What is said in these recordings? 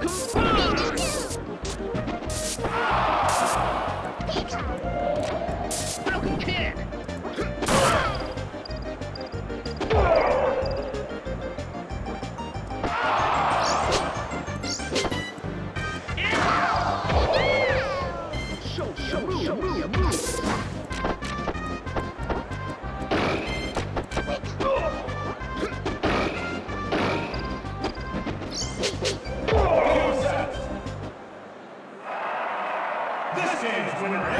welcome winner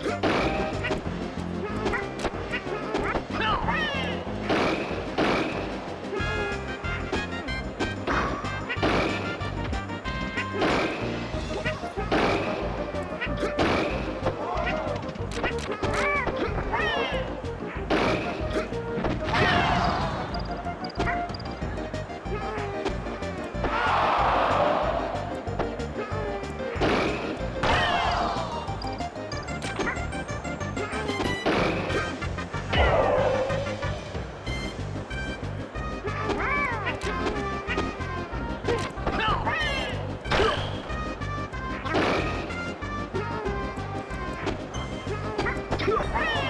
Yeah. Yeah.